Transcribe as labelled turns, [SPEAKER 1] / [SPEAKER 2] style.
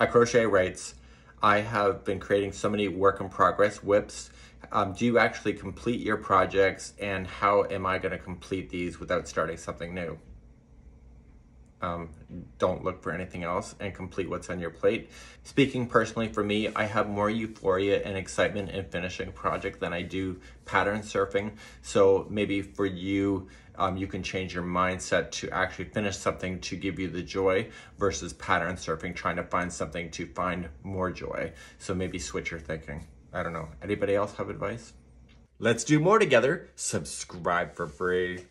[SPEAKER 1] At Crochet Writes, I have been creating so many work in progress WIPs. Um, do you actually complete your projects and how am I going to complete these without starting something new? Um, don't look for anything else and complete what's on your plate. Speaking personally for me, I have more euphoria and excitement in finishing a project than I do pattern surfing. So maybe for you, um, you can change your mindset to actually finish something to give you the joy versus pattern surfing, trying to find something to find more joy. So maybe switch your thinking. I don't know. Anybody else have advice? Let's do more together. Subscribe for free.